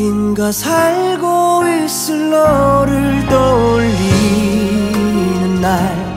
어딘가 살고 있을 너를 떠올리는 날.